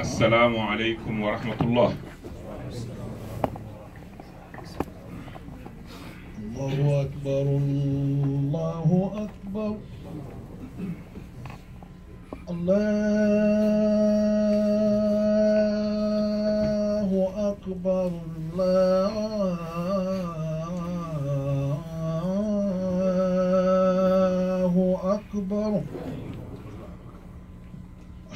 السلام عليكم ورحمة الله. الله أكبر الله أكبر. الله أكبر الله أكبر.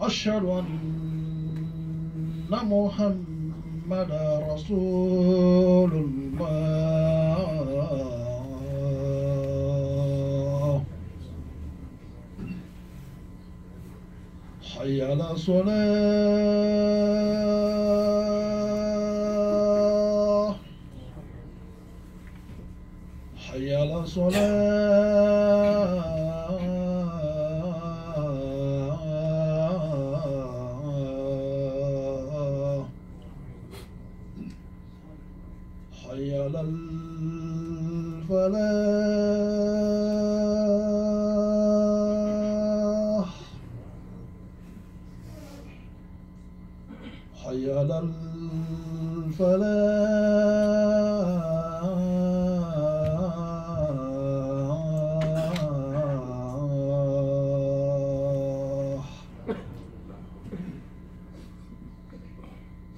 أشهد أن محمدا رسول الله. حي على الصلاة حي على الصلاة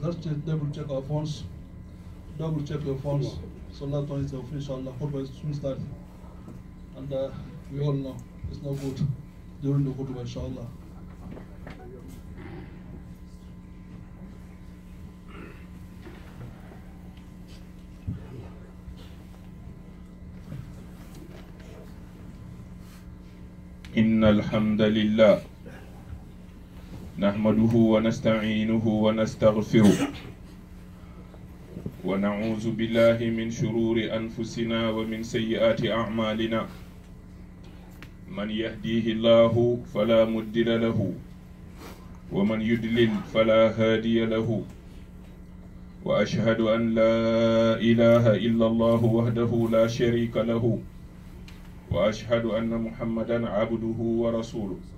Let's just double check our phones. Double check your phones. Salah on itself, inshallah. Khutbah is soon start. And uh, we all know it's no good during the khutbah, inshallah. إن الحمد لله نحمده ونستعينه ونستغفره. ونعوذ بالله من شرور أنفسنا ومن سيئات أعمالنا. من يهديه الله فلا مضل له ومن يضلل فلا هادي له. وأشهد أن لا إله إلا الله وحده لا شريك له وأشهد أن محمدا عبده ورسوله.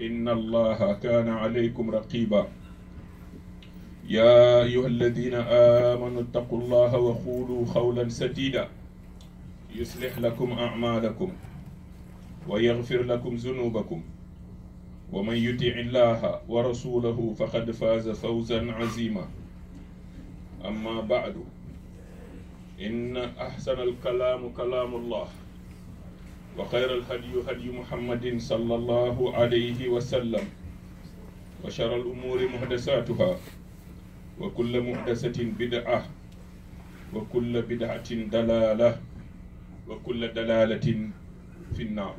إن الله كان عليكم رقيبا. يا أيها الذين آمنوا اتقوا الله وقولوا قولا سديدا. يصلح لكم أعمالكم ويغفر لكم ذنوبكم. ومن يطع الله ورسوله فقد فاز فوزا عظيما. أما بعد إن أحسن الكلام كلام الله. وخير الهدي هدي محمد صلى الله عليه وسلم وشر الأمور محدثاتها وكل محدثة بدعة وكل بدعة دلالة وكل دلالة في النار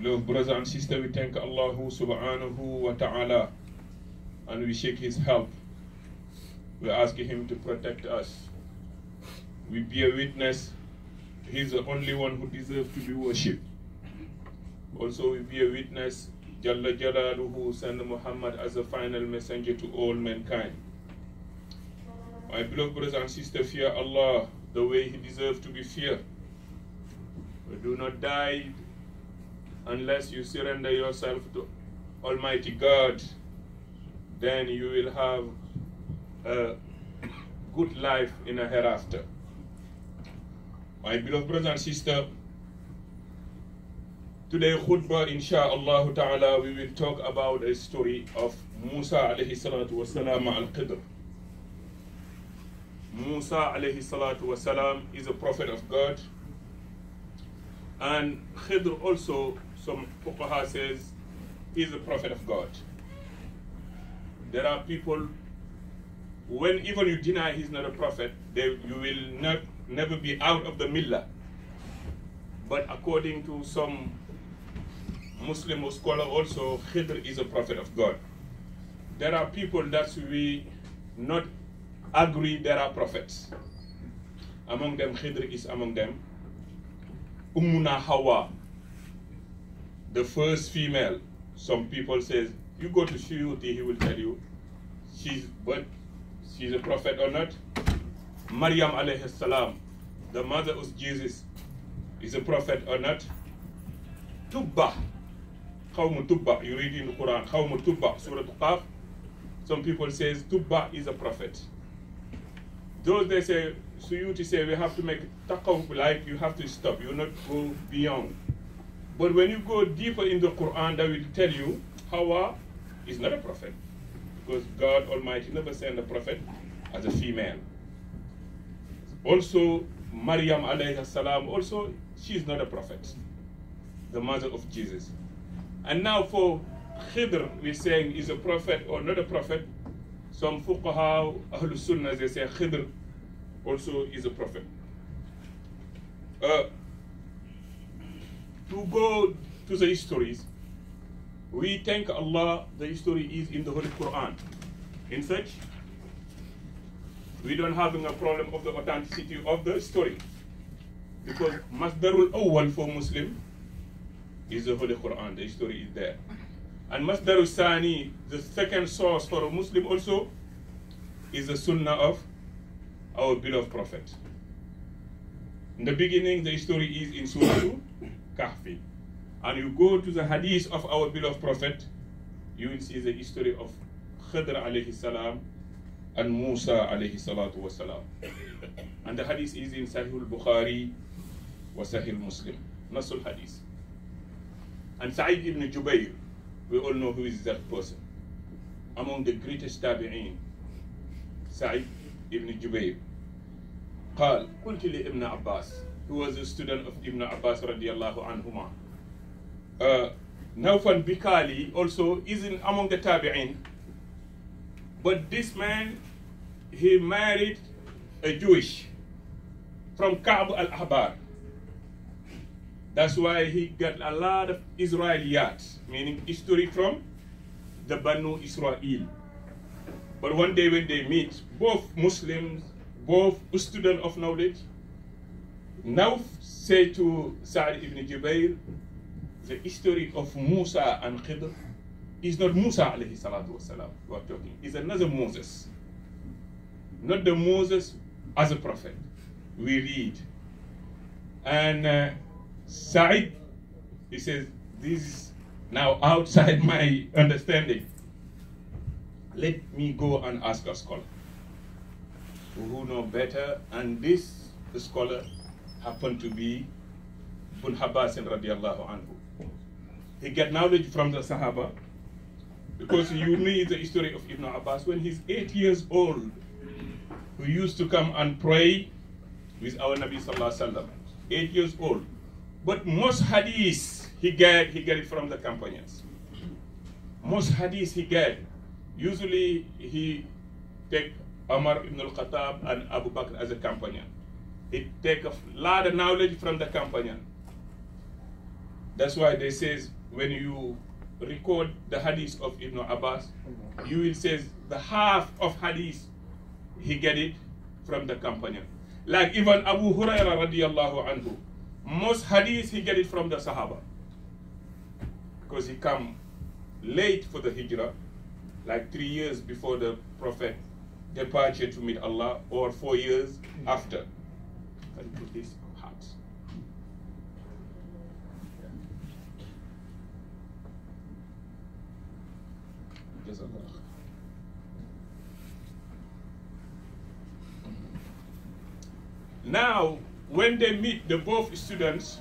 Love brothers and sisters, we thank Allah subhanahu wa ta'ala and we seek his help. We ask him to protect us. We bear witness, He is the only one who deserves to be worshipped. Also, we be a witness, Jalla Jalaluhu send Muhammad as a final messenger to all mankind. My beloved brothers and sisters, fear Allah the way He deserves to be feared. But do not die unless you surrender yourself to Almighty God. Then you will have a good life in a hereafter. My beloved brothers and sisters, today khutbah insha'Allah ta'ala we will talk about a story of Musa alayhi salatu wasalam al-Khidr. Musa alayhi salatu wasalam is a prophet of God and Khidr also some fuqaha says is a prophet of God. There are people when even you deny he's not a prophet, they, you will not never be out of the millah. But according to some Muslim scholar also, Khidr is a prophet of God. There are people that we not agree there are prophets. Among them, Khidr is among them. Ummuna Hawa, the first female. Some people says you go to Suyuti, he will tell you she's but she's a prophet or not. Maryam alayhi salam, the mother of Jesus, is a prophet or not. Tubba, Qawm Tubba, you read in the Quran, Qawm Tubba, Surah Qaf. Some people says Tubba is a prophet. Those they say, Suyuti say we have to make taqaww, like you have to stop, you not go beyond. But when you go deeper in the Quran, that will tell you Hawa is not a prophet. Because God Almighty never sent a prophet as a female. Also, Maryam alayhi salam, also, she is not a prophet, the mother of Jesus. And now for Khidr, we're saying is a prophet or not a prophet. Some fuqaha, Ahlul Sunnah, they say Khidr also is a prophet. Uh, to go to the histories, we thank Allah the history is in the Holy Quran. In such, we don't have a problem of the authenticity of the story. Because Masdarul Awwal for Muslim is the Holy Quran, the story is there. And Masdarul Sani, the second source for a Muslim also, is the Sunnah of our beloved Prophet. In the beginning, the story is in Surah Kahfi. And you go to the hadith of our beloved Prophet, you will see the history of Khidr alayhi salam and Musa alayhi salatu wasalam. And the hadith is in Sahih al-Bukhari wa Sahih Muslim. Nasul hadith. And Sa'id ibn Jubayr, we all know who is that person. Among the greatest tabi'een, Sa'id ibn Jubayr. قال قلت لابن عباس who was a student of Ibn Abbas radiallahu anhuma. Uh, Naufan Bikali also is among the tabi'in. But this man, he married a Jewish from Ka'b al-Ahbar. That's why he got a lot of Israeliyat, meaning history from the Banu Israel. But one day when they meet, both Muslims, both students of knowledge, now say to Sa'd ibn Jubair, the history of Musa and Khidr is not Musa alayhi salatu wasalam we are talking, is another Moses. Not the Moses as a prophet. We read. And uh, Sa'id, he says, this is now outside my understanding. Let me go and ask a scholar who know better. And this scholar happened to be Ibn Abbas radiallahu anhu. He get knowledge from the Sahaba because you need the history of Ibn Abbas. When he's eight years old, we used to come and pray with our Nabi sallallahu alaihi wasallam. Eight years old, but most hadith he get he get it from the companions. Most hadith he get. Usually he take Umar ibn al-Khattab and Abu Bakr as a companion. He take a lot of knowledge from the companion. That's why they says when you record the hadith of Ibn Abbas, you will say the half of hadith he get it from the companion. Like even Abu Huraira radiallahu anhu, most hadith he get it from the Sahaba. because he come late for the hijrah, like three years before the Prophet departure to meet Allah, or four years after. Can you put this Now, when they meet the both students,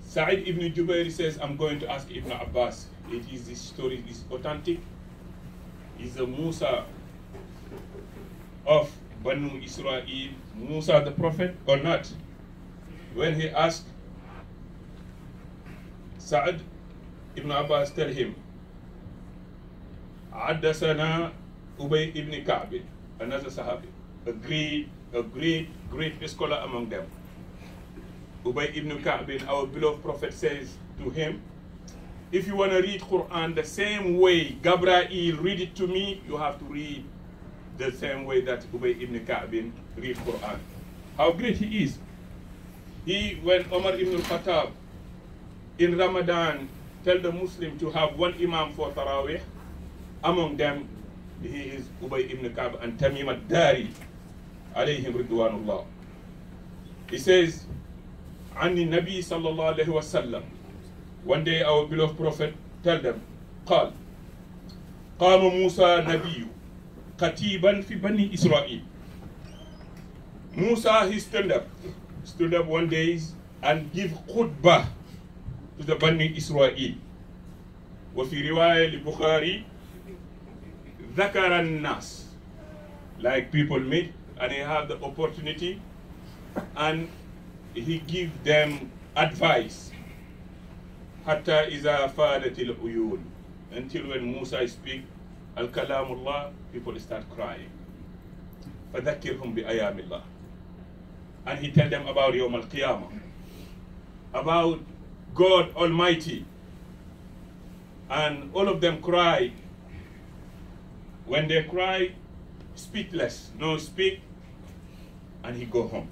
Sa'id ibn Jubair says, I'm going to ask Ibn Abbas. It is this story is authentic. Is the Musa of Banu Israel, Musa the prophet or not? When he asked Sa'ad ibn Abbas tell him, Addasana Ubay ibn Ka'b, another Sahabi, a great, a great, great scholar among them. Ubay ibn Ka'b, our beloved prophet says to him, if you want to read Quran the same way Gabriel read it to me, you have to read the same way that Ubay ibn Ka'b read Quran. How great he is. He, when Omar ibn al-Khattab in Ramadan tell the Muslim to have one Imam for Taraweeh, among them he is Ubay ibn Ka'b and Tamim al-Dari, alayhim ridwanullah. He says, عن النبي صلى الله عليه وسلم One day our beloved prophet tell them قال قام موسى نبي كتيبا في بني إسرائيل Musa he stood up stood up one day and give khutbah to the Bani Israel وفي رواية لبخاري ذكر الناس like people meet and he have the opportunity and he give them advice حتى إذا فادت العيون until when Musa speak الكلام الله people start crying فذكرهم بأيام الله and he tell them about يوم القيامة about God Almighty and all of them cry when they cry speechless no speak and he go home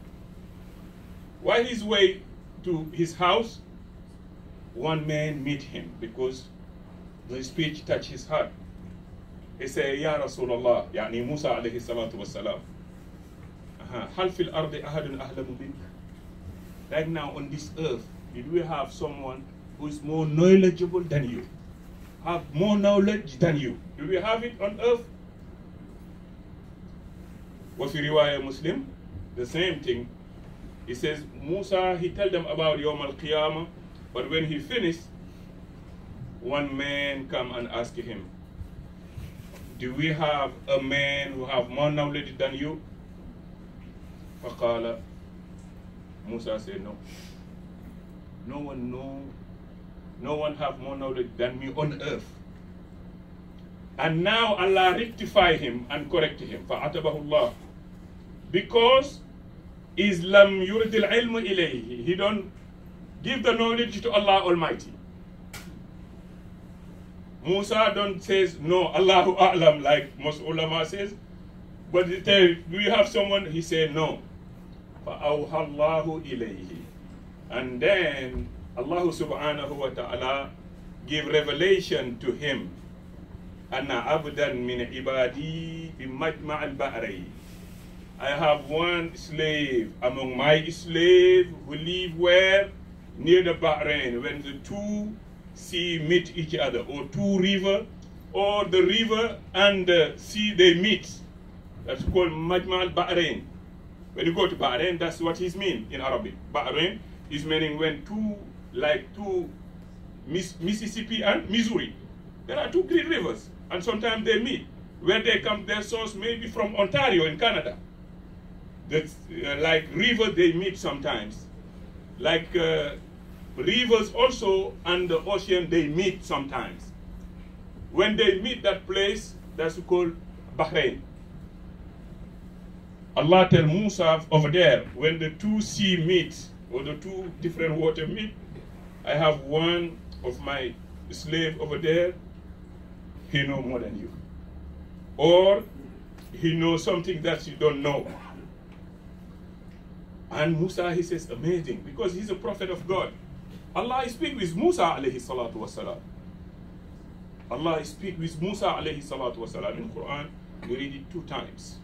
while his way to his house one man meet him because the speech touched his heart. He said, Ya Rasulullah, يعني Musa عليه الصلاة والسلام, هل في الأرض أحد أعلم منك? Right now on this earth, did we have someone who is more knowledgeable than you? Have more knowledge than you? Do we have it on earth? وفي رواية Muslim, the same thing. He says, Musa, he tell them about Yom al-Qiyamah, but when he finished, one man come and ask him, do we have a man who have more knowledge than you? فقال Musa said, no. No one know, no one have more knowledge than me on earth. And now Allah rectify him and correct him. فعتبه الله. Because Islam yurid al-ilm ilayhi. He don't give the knowledge to Allah Almighty. Musa don't says no, Allahu A'lam like most ulama says. But he tell, do you have someone? He said no. فَأَوْحَى اللَّهُ إِلَيْهِ And then Allah subhanahu wa ta'ala gave revelation to him. Anna abdan min ibadi bimajma al bahrayn I have one slave among my slaves who live where? Near the Bahrain, when the two sea meet each other, or two river, or the river and the sea they meet. That's called Majma al-Bahrain. When you go to Bahrain, that's what he's mean in Arabic. Bahrain, is meaning when two, like two Miss, Mississippi and Missouri. There are two great rivers, and sometimes they meet. Where they come, their source maybe from Ontario in Canada. That's uh, like river they meet sometimes. Like uh, rivers also and the ocean they meet sometimes. When they meet that place, that's called Bahrain. Allah tell Musa over there, when the two sea meet, the two different water meet, I have one of my slave over there, he know more than you. Or he knows something that you don't know. And Musa, he says, amazing, because he's a prophet of God. Allah speak with Musa alayhi salatu wasalam. Allah speak with Musa alayhi salatu wasalam in Quran. We read it two times.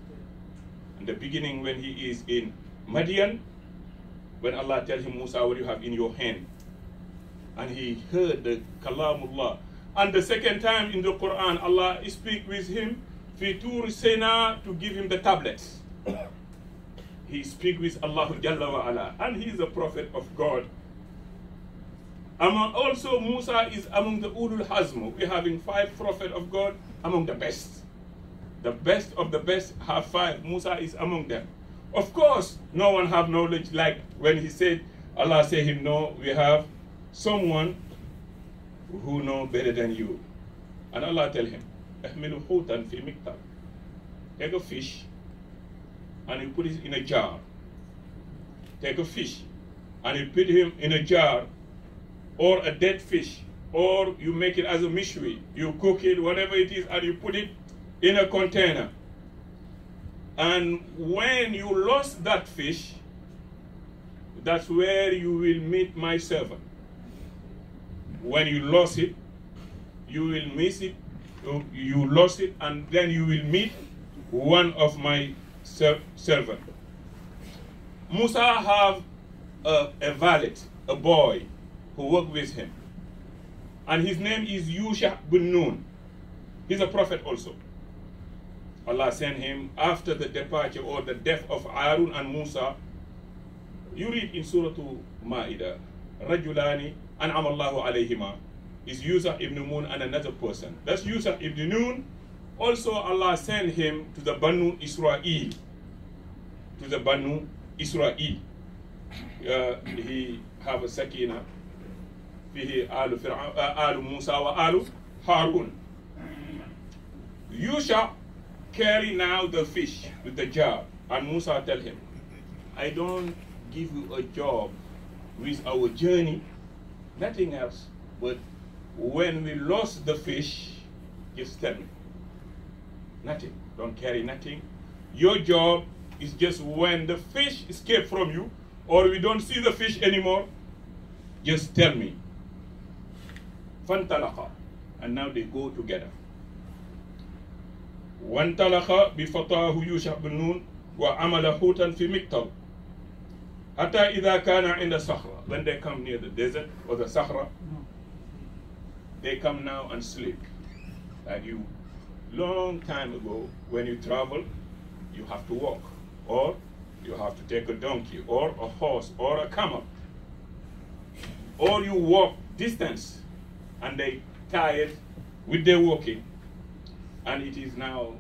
In the beginning when he is in Madian, when Allah tell him, Musa, what you have in your hand? And he heard the kalamullah. And the second time in the Quran, Allah speak with him, Fitur Sena, to give him the tablets. he speak with Allah Jalla wa ala. And he is a prophet of God. Among also Musa is among the Ulul Azm. We're having five prophet of God among the best. The best of the best have five. Musa is among them. Of course, no one have knowledge like when he said, Allah say him, no, we have someone who know better than you. And Allah tell him, احملوا حوتا في مكتب. Take a fish and you put it in a jar. Take a fish and you put him in a jar or a dead fish or you make it as a mishwi. You cook it, whatever it is, and you put it in a container. And when you lost that fish, that's where you will meet my servant. When you lost it, you will miss it, you- lost it, and then you will meet one of my ser- servant. Musa have a, a valet, a boy, who work with him. And his name is Yusha bin Nun. He's a prophet also. Allah sent him after the departure or the death of Harun and Musa. You read in Surah Ma'idah, Rajulani an'am Allahu alayhima is Yusuf ibn Nun and another person. That's Yusuf ibn Nun. Also Allah sent him to the Banu Israel. To the Banu Israel. Uh, he have a sakina. فيه آل فرعون آل موسى وآل هارون Yusha carry now the fish with the jar. And Musa tell him, I don't give you a job with our journey, nothing else. But when we lost the fish, just tell me. Nothing. Don't carry nothing. Your job is just when the fish escape from you or we don't see the fish anymore, just tell me. Fantalaqa. And now they go together. وانطلق بفتاه يوشع بن نون وعمل حوتا في مكتب حتى إذا كان عند صخرة when they come near the desert or the Sahara they come now and sleep like you long time ago when you travel you have to walk or you have to take a donkey or a horse or a camel or you walk distance and they tired with their walking and it is now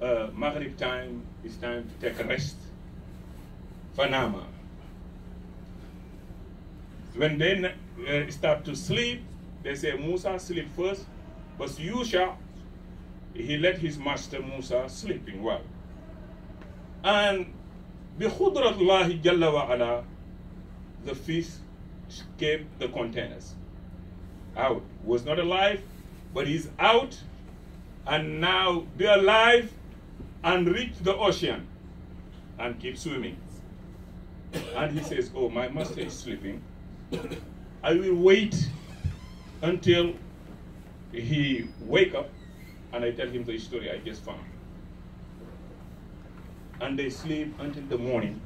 uh, Maghrib time, it's time to take a rest. Fanama. When they uh, start to sleep, they say, Musa, sleep first. But Yusha, he let his master Musa sleeping well. And bikhudratullah jalla wa the fish escaped the containers. Out. Was not alive, but he's out and now be alive and reach the ocean and keep swimming. And he says oh my master is sleeping. I will wait until he wake up and i tell him the story i just found. And they sleep until the morning.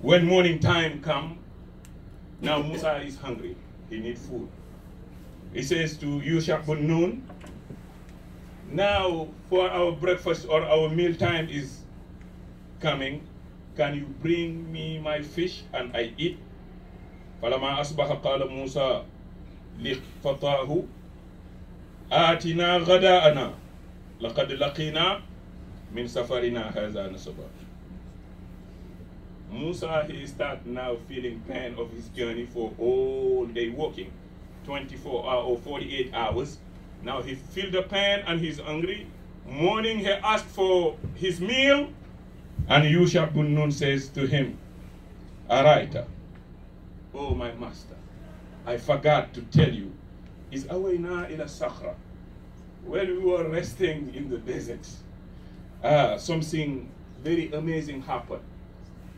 When morning time come now musa is hungry. He need food. He says to Yusha bin Nun, now for our breakfast or our meal time is coming, can you bring me my fish and I eat? فلما أصبح قال موسى لفتاه آتنا غداءنا لقد لقينا من سفرنا هذا نصبا Musa, he start now feeling pain of his journey for all day walking, 24 hour or 48 hours. Now he feel the pain and he's angry. Morning he asked for his meal, and Yusha bin Nun says to him, Araita, oh my master, I forgot to tell you, is awayna ila sakhra. When we were resting in the desert, uh, something very amazing happened.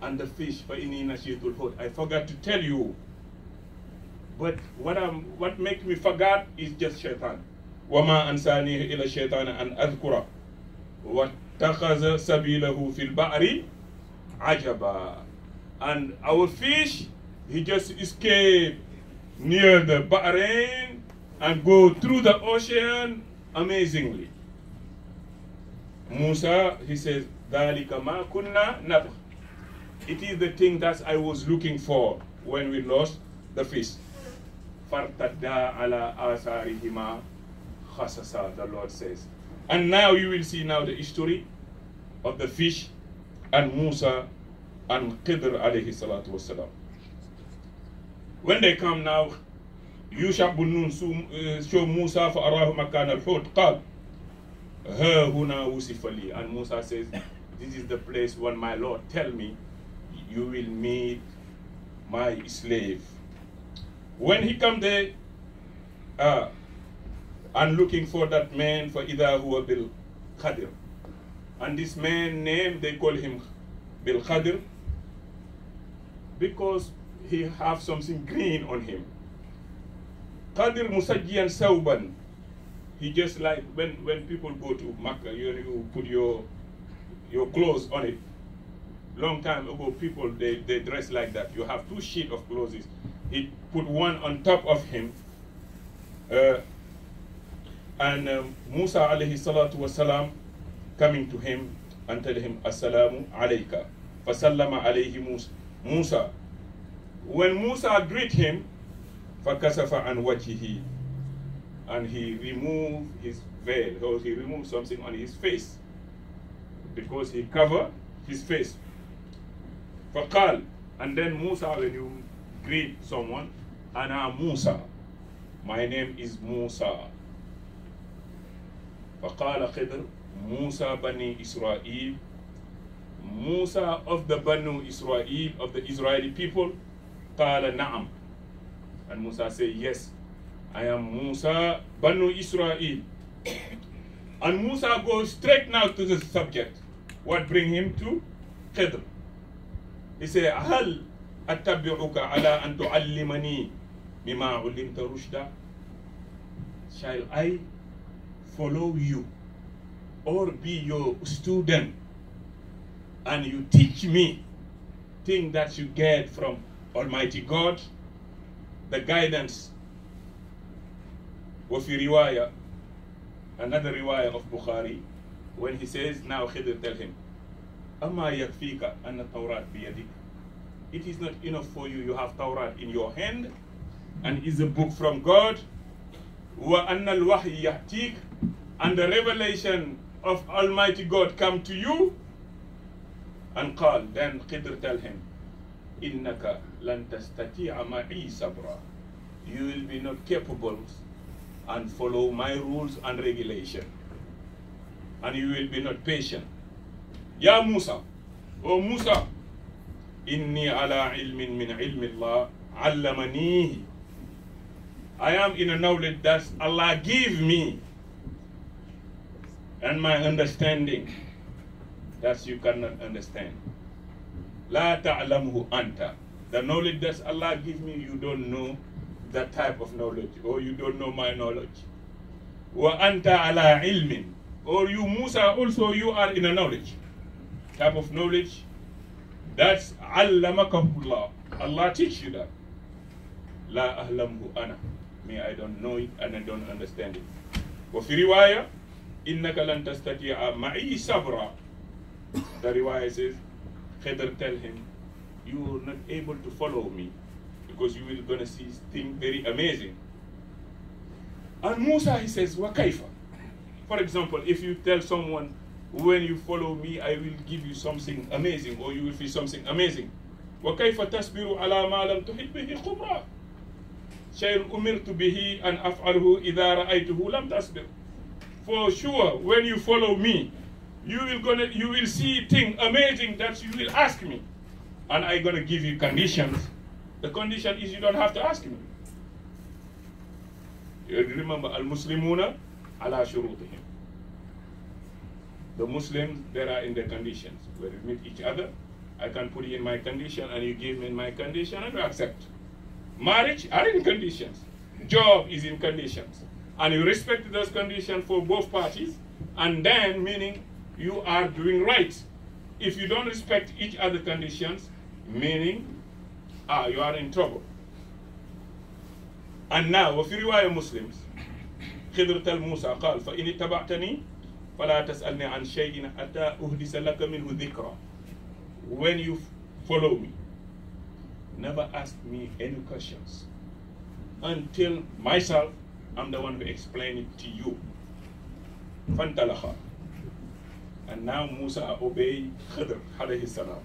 And the fish, I forgot to tell you. But what, I'm, what makes me forget is just shaitan. وما أنسانيه إلى الشيطان أن أذكره واتخذ سبيله في البحر عجبا and our fish he just escaped near the Bahrain and go through the ocean amazingly Musa he says ذلك ما كنا نبغ it is the thing that I was looking for when we lost the fish فارتدا على آثارهما the Lord says. And now you will see now the history of the fish and Musa and Khidr alayhi salatu wasalam. When they come now, يوشع uh, show Musa for موسى for مكان الحوت قال ها هنا وصف and Musa says this is the place when my Lord tell me you will meet my slave when he come there uh, and looking for that man for either who Bil Khadir. And this man name they call him Bil Khadir because he have something green on him. Qadir Musajian Sauban. He just like when, when people go to Makkah, you, you put your your clothes on it. Long time ago, people they, they dress like that. You have two sheet of clothes. He put one on top of him. Uh, and um, Musa alayhi salatu wasalam coming to him and tell him assalamu alayka. Fasallama alayhi Musa Musa. When Musa greet him fakasafa an wajhihi. And he removed his veil or he removed something on his face. Because he covered his face. Faqal. And then Musa when you greet someone ana Musa. My name is Musa فقال خضر موسى بني إسرائيل Musa of the Banu Israel, of the Israeli people, قال نعم. And Musa said, yes, I am Musa Banu Israel. and Musa goes straight now to the subject. What bring him to Khidr? He said, هل أتبعك على أن تعلمني مما علمت رشدا? Shall I follow you or be your student and you teach me thing that you get from Almighty God, the guidance of riwayah, another riwayah of Bukhari, when he says, now Khidr tell him, Amma anna Tawrat biyadik. It is not enough for you, you have Taurat in your hand, and is a book from God, وأن الوحي يأتيك and the revelation of Almighty God come to you and قال then Khidr tell him إنك لن تستطيع معي صبرا you will be not capable and follow my rules and regulation and you will be not patient يا موسى O موسى إني على علم من علم الله علمنيه I am in a knowledge that Allah give me and my understanding that you cannot understand. La ta'lamhu anta. The knowledge that Allah give me, you don't know that type of knowledge, or you don't know my knowledge. Wa anta ala ilmin. Or you, Musa, also you are in a knowledge. Type of knowledge that's allamakahullah. Allah teach you that. La ahlamhu ana. Me, I don't know it and I don't understand it. وفي رواية إنك لن تستطيع معي صبرا the riwayah says Khidr tell him you are not able to follow me because you will gonna see things very amazing and Musa he says وكيف for example if you tell someone when you follow me I will give you something amazing or you will feel something amazing وكيف تصبر على ما لم تحب به خبرا شيء أمرت به أن أفعله إذا رأيته لم تصبر for sure when you follow me you will gonna you will see thing amazing that you will ask me and i gonna give you conditions the condition is you don't have to ask me you remember al muslimuna ala shurutihim the muslims there are in the conditions where we meet each other I can put in my condition and you give me my condition and you accept. Marriage are in conditions. Job is in conditions. And you respect those conditions for both parties, and then meaning you are doing right. If you don't respect each other conditions, meaning ah, you are in trouble. And now, وفي رواية Muslims, خضر تل موسى قال فإن اتبعتني فلا تسألني عن شيء حتى أحدث لك منه ذكرى. When you follow me, never asked me any questions until myself, I'm the one who explained it to you. Fantalaha. And now Musa obeyed Khidr alayhi salam.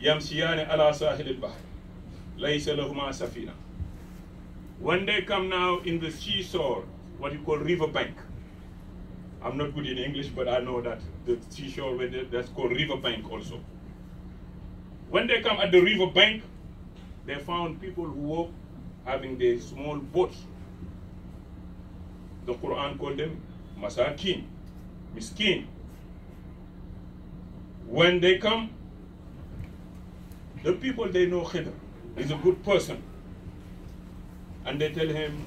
Yamsiyani ala sahil al-bahr. Laysa lahuma safina. When they come now in the seashore, what you call river bank. I'm not good in English, but I know that the seashore, that's called river bank also. When they come at the river bank, they found people who were having their small boats the Quran called them masakin, miskin. When they come, the people they know Khidr is a good person. And they tell him,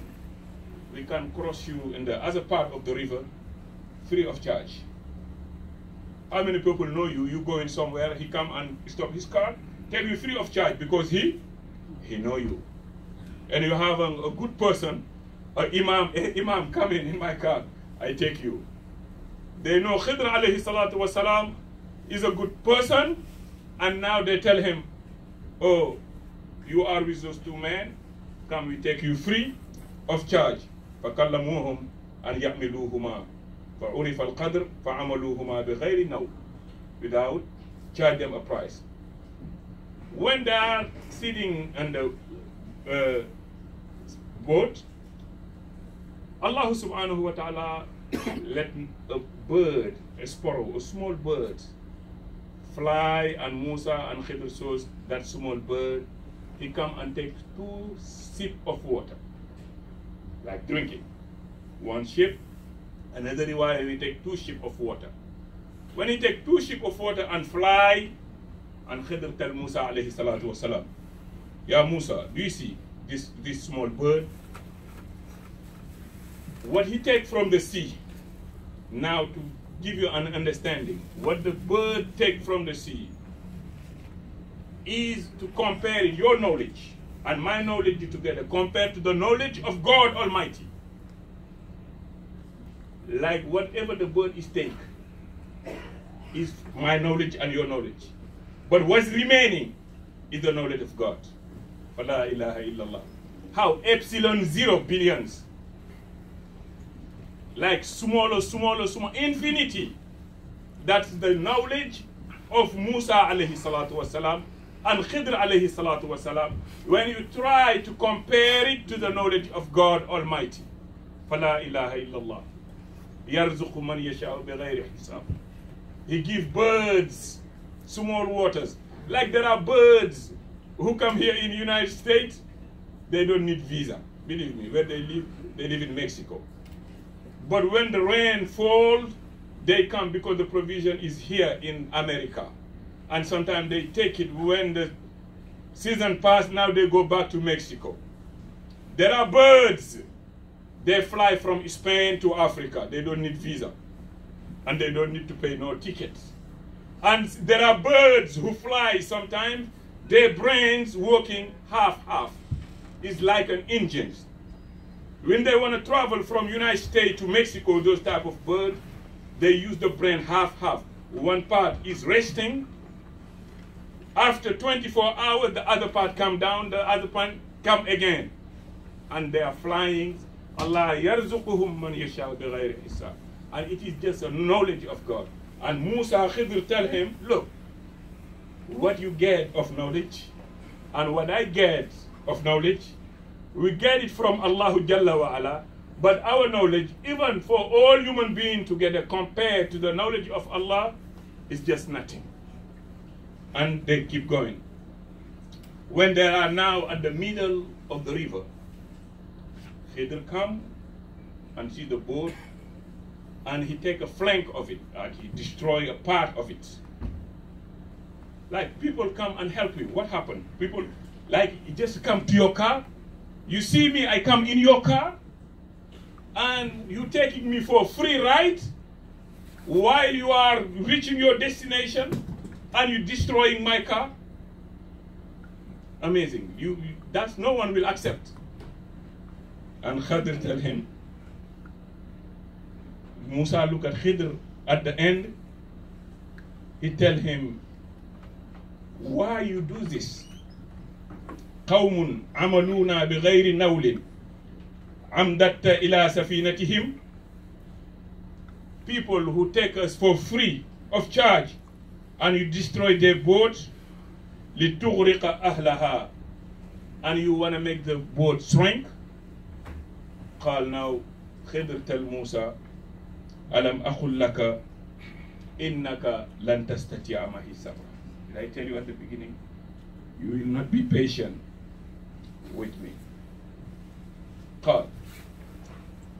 we can cross you in the other part of the river free of charge. How many people know you? You go in somewhere, he come and stop his car, tell you free of charge because he, he know you. And you have a, a good person, a imam, a imam coming in my car, I take you. They know Khidr alayhi salatu wasalam is a good person, and now they tell him, oh, you are with those two men, come we take you free of charge. فكلموهم أن يحملوهما فعرف القدر فعملوهما بغير نوم without charge them a price. When they are sitting on the uh, boat, Allah subhanahu wa ta'ala let a bird, a sparrow, a small bird, fly and Musa and Khidr saws that small bird. He come and take two sip of water, like drinking. One sip, another riwayah he take two sip of water. When he take two sip of water and fly, and Khidr tell Musa alayhi salatu wasalam, Ya Musa, do you see this, this small bird? What he take from the sea, now to give you an understanding, what the bird take from the sea is to compare your knowledge and my knowledge together, compared to the knowledge of God Almighty. Like whatever the bird is take is my knowledge and your knowledge. But what's remaining is the knowledge of God. La ilaha illallah. How epsilon zero billions like smaller, smaller, smaller, infinity. That's the knowledge of Musa alayhi salatu wasalam and Khidr alayhi salatu wasalam when you try to compare it to the knowledge of God Almighty. فلا إله إلا الله يرزق من يشاء بغير حساب. He gives birds small waters. Like there are birds who come here in the United States, they don't need visa. Believe me, where they live, they live in Mexico. But when the rain falls, they come because the provision is here in America. And sometimes they take it when the season pass, now they go back to Mexico. There are birds. They fly from Spain to Africa. They don't need visa. And they don't need to pay no tickets. And there are birds who fly sometimes, their brains working half-half. is like an engine. When they want to travel from United States to Mexico, those type of birds, they use the brain half-half. One part is resting. After 24 hours, the other part come down, the other part come again. And they are flying. Allah yarzuquhum man. And it is just a knowledge of God. And Musa Khidr tell him, look, what you get of knowledge and what I get of knowledge, we get it from Allah Jalla wa ala, but our knowledge, even for all human beings together compared to the knowledge of Allah, is just nothing. And they keep going. When they are now at the middle of the river, Khidr come and see the boat, and he take a flank of it, and he destroy a part of it. Like people come and help you. What happened? People like just come to your car. You see me, I come in your car, and you taking me for a free ride while you are reaching your destination, and you destroying my car. Amazing. You, that's no one will accept. And Khidr tell him. Musa look at Khidr at the end. He tell him, why you do this? قوم عملونا بغير نول عمدت إلى سفينتهم People who take us for free of charge and you destroy their boat لتغرق أهلها and you want to make the boat shrink قال now خضر tell موسى ألم أقل لك إنك لن تستطيع معي I tell you at the beginning? You will not be patient with me. قال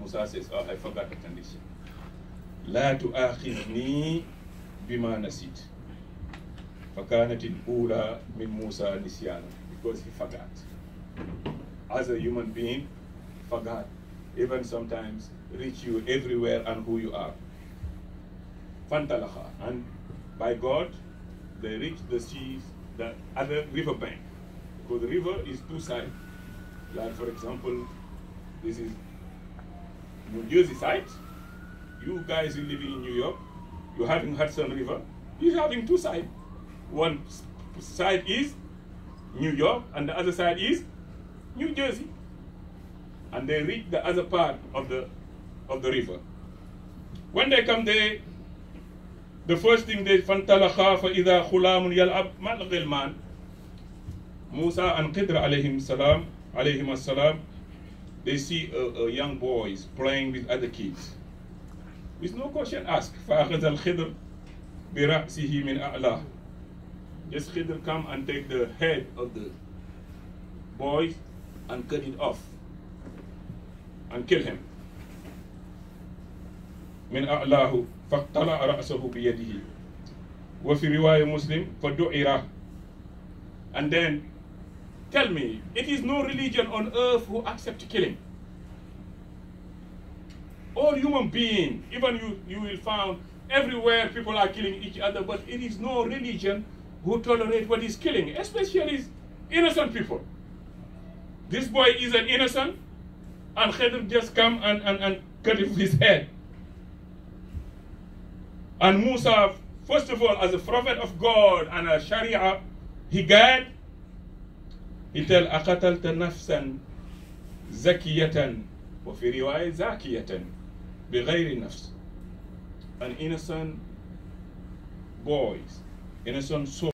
Musa says, oh, I forgot the condition. لا تؤاخذني بما نسيت. فكانت الأولى من موسى نسيانا because he forgot. As a human being, forgot. Even sometimes reach you everywhere and who you are. Fantalaha. And by God, they reach the seas, the other river bank. Because the river is two sides. Like for example, this is New Jersey side. You guys living in New York, you're having Hudson River. You're having two sides. One side is New York, and the other side is New Jersey. And they reach the other part of the of the river. When they come there, the first thing they فانطلقا فإذا خلام يلعب مع الغلمان Musa and Khidr alayhim salam alayhim salam they see a, a young boys playing with other kids. With no question asked. فأخذ الخضر برأسه من أعلاه. Just Khidr come and take the head of the boy and cut it off and kill him. من أعلاه فاقتلع رأسه بيده. وفي رواية and then tell me it is no religion on earth who accept killing. All human being even you you will find everywhere people are killing each other but it is no religion who tolerate what is killing especially innocent people. This boy is an innocent and Khidr just come and, and, and cut off his head. and Musa, first of all, as a prophet of God and a Sharia, he guide. He tell أقتلت نفسا زكية وفي رواية زاكية بغير نفس. An innocent boys, innocent soul.